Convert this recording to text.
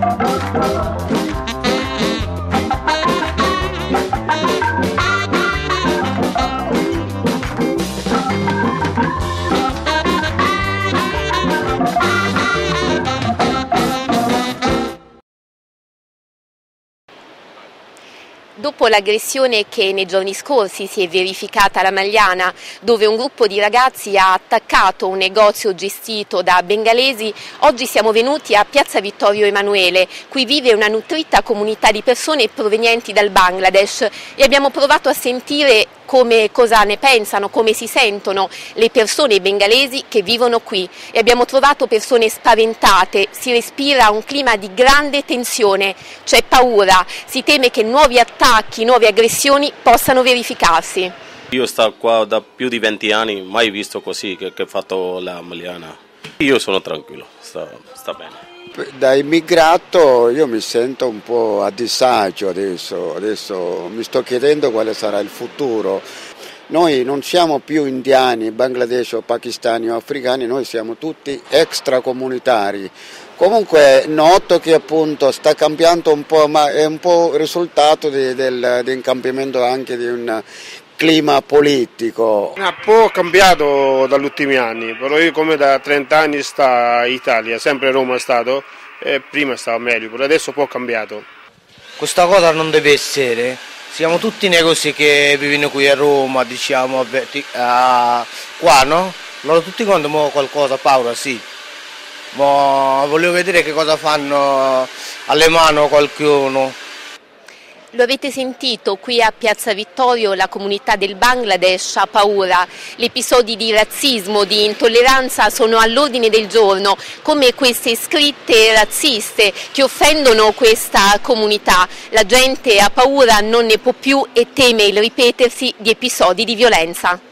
Música Dopo l'aggressione che nei giorni scorsi si è verificata alla Magliana, dove un gruppo di ragazzi ha attaccato un negozio gestito da bengalesi, oggi siamo venuti a Piazza Vittorio Emanuele. Qui vive una nutrita comunità di persone provenienti dal Bangladesh e abbiamo provato a sentire come, cosa ne pensano, come si sentono le persone bengalesi che vivono qui e abbiamo trovato persone spaventate, si respira un clima di grande tensione, c'è paura, si teme che nuovi attacchi, nuove aggressioni possano verificarsi. Io sto qua da più di 20 anni, mai visto così che, ha fatto la Maliana. Io sono tranquillo, sta, sta bene da immigrato io mi sento un po' a disagio adesso, adesso mi sto chiedendo quale sarà il futuro. Noi non siamo più indiani, bangladesh o pakistani o africani, noi siamo tutti extracomunitari. Comunque noto che appunto sta cambiando un po', ma è un po' risultato di, del, di incambiamento anche di un clima politico. Un po' cambiato dagli ultimi anni, però io come da 30 anni sta in Italia, sempre Roma è stato, e prima stava meglio, però adesso un po' cambiato. Questa cosa non deve essere, siamo tutti negozi che vivono qui a Roma, diciamo, a, qua no? Loro tutti quanti muovono qualcosa, paura sì, ma volevo vedere che cosa fanno alle mani qualcuno. Lo avete sentito, qui a Piazza Vittorio la comunità del Bangladesh ha paura, gli episodi di razzismo, di intolleranza sono all'ordine del giorno, come queste scritte razziste che offendono questa comunità. La gente ha paura, non ne può più e teme il ripetersi di episodi di violenza.